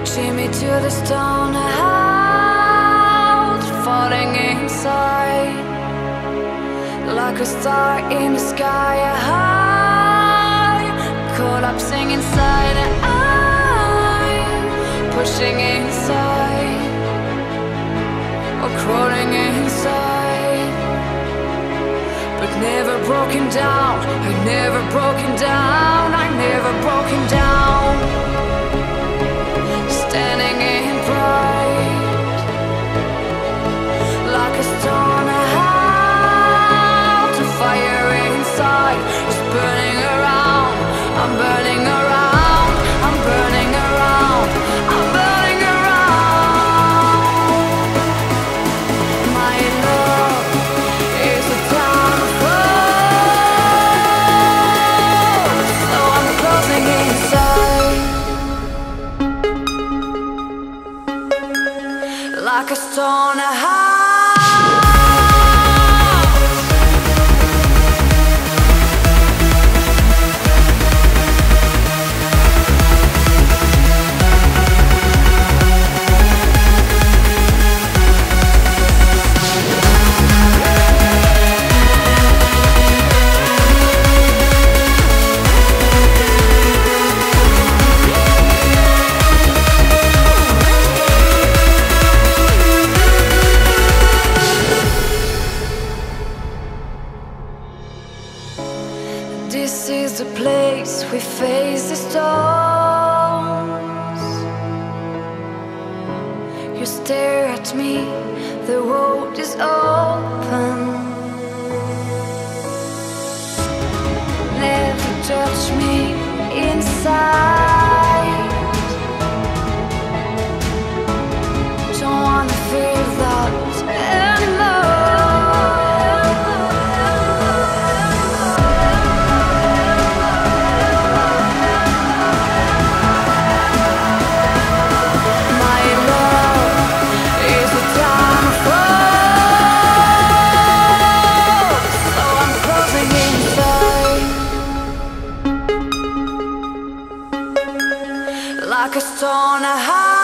me to the stoneheart, falling inside like a star in the sky. I High, collapsing inside, and I'm pushing inside or crawling inside, but never broken down. I never broken down. I never broken down. Like a stoneheart. This is the place we face the storms. You stare at me, the road is open. Never touch me inside. like a stone I hide